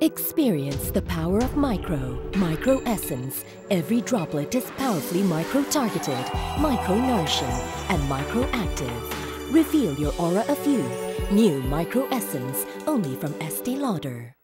Experience the power of micro, micro essence. Every droplet is powerfully micro targeted, micro nourishing, and micro active. Reveal your aura of youth. New micro essence, only from Estee Lauder.